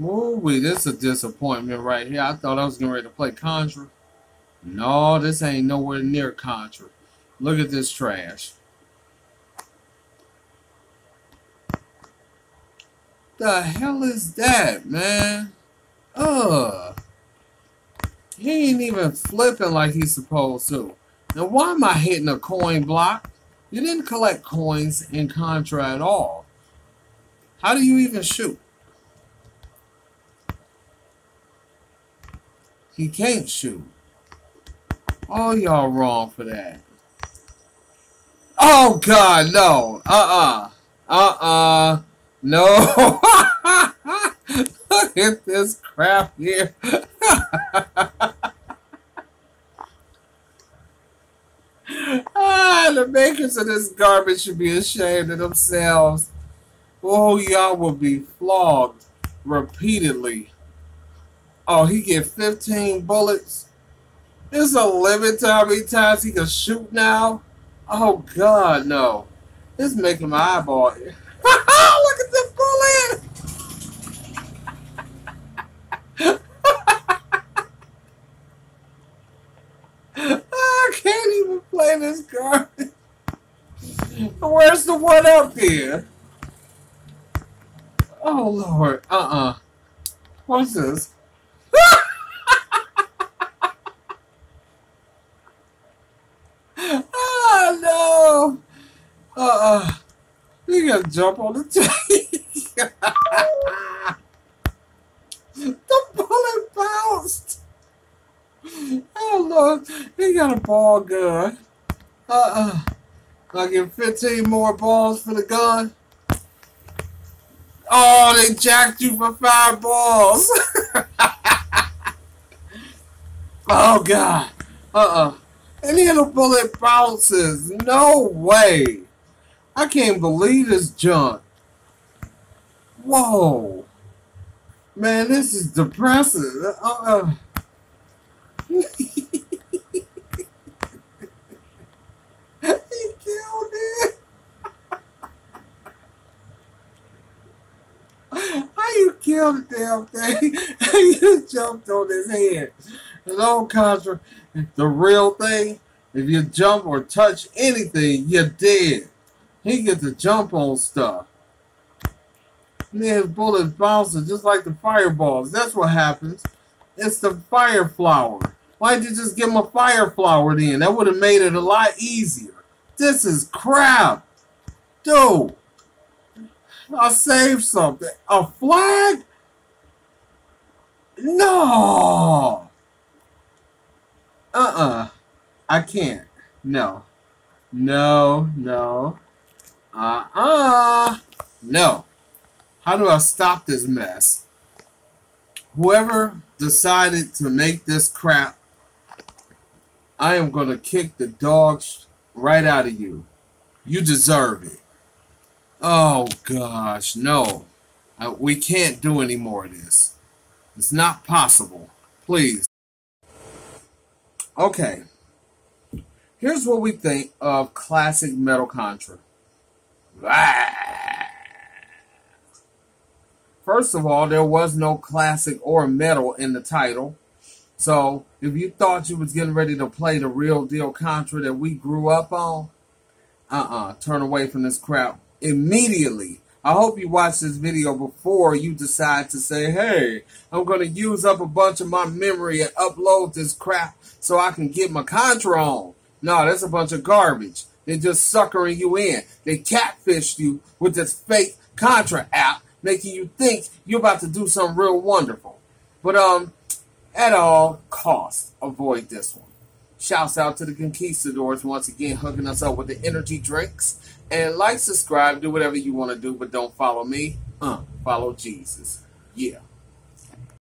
Ooh, this is a disappointment right here. I thought I was getting ready to play Contra. No, this ain't nowhere near Contra. Look at this trash. The hell is that, man? Ugh. He ain't even flipping like he's supposed to. Now, why am I hitting a coin block? You didn't collect coins in Contra at all. How do you even shoot? He can't shoot. All y'all wrong for that. Oh, God, no. Uh-uh. Uh-uh. No. Look at this crap here. ah, the makers of this garbage should be ashamed of themselves. Oh, y'all will be flogged repeatedly. Oh, he get 15 bullets. There's a limit to how many times he can shoot now. Oh God, no. It's making my eyeball. Look at the bullet. I can't even play this garbage. Where's the one up here? Oh Lord, uh-uh. What's this? oh no! Uh-uh. You gotta jump on the tape. the bullet bounced. Oh Lord, he got a ball gun. Uh-uh. I get 15 more balls for the gun. Oh, they jacked you for five balls. oh God. Uh-uh. Any of the bullet bounces. No way. I can't believe this junk. Whoa. Man, this is depressing. Uh-uh. Killed it. How you killed the damn thing? you jumped on his head. Hello, Contra. The real thing, if you jump or touch anything, you're dead. He gets to jump on stuff. And then his bullets bouncing just like the fireballs. That's what happens. It's the fire flower. Why'd you just give him a fire flower then? That would have made it a lot easier. This is crap. Dude. I saved something. A flag? No. Uh-uh. I can't. No. No, no. Uh-uh. No. How do I stop this mess? Whoever decided to make this crap, I am going to kick the dogs right out of you. You deserve it. Oh gosh, no. Uh, we can't do any more of this. It's not possible. Please. Okay. Here's what we think of classic Metal Contra. First of all, there was no classic or metal in the title. So if you thought you was getting ready to play the real deal Contra that we grew up on, uh-uh, turn away from this crap immediately. I hope you watch this video before you decide to say, hey, I'm going to use up a bunch of my memory and upload this crap so I can get my Contra on. No, that's a bunch of garbage. They're just suckering you in. They catfished you with this fake Contra app, making you think you're about to do something real wonderful. But um, at all costs, avoid this one. Shouts out to the conquistadors once again, hooking us up with the energy drinks. And like, subscribe, do whatever you want to do, but don't follow me. Uh, follow Jesus. Yeah.